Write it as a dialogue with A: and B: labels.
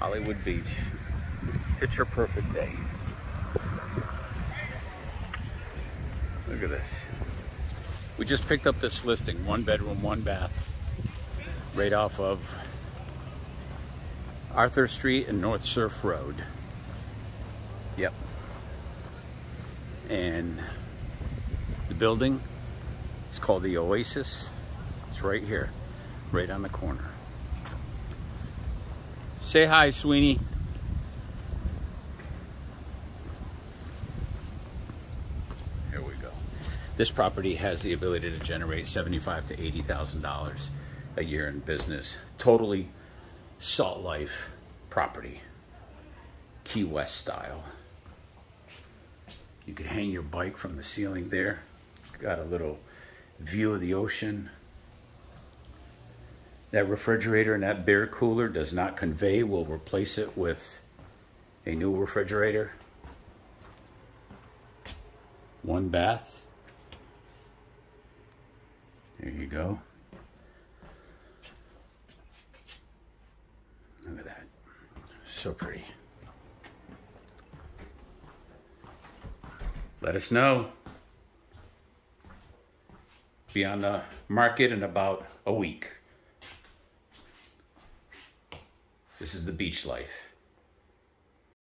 A: Hollywood Beach. Picture perfect day. Look at this. We just picked up this listing, one bedroom, one bath, right off of Arthur Street and North Surf Road. Yep. And the building it's called the Oasis. It's right here, right on the corner. Say hi, Sweeney. Here we go. This property has the ability to generate seventy-five to eighty thousand dollars a year in business. Totally salt life property, Key West style. You could hang your bike from the ceiling there. Got a little view of the ocean. That refrigerator and that beer cooler does not convey. We'll replace it with a new refrigerator. One bath. There you go. Look at that. So pretty. Let us know. Be on the market in about a week. This is the beach life.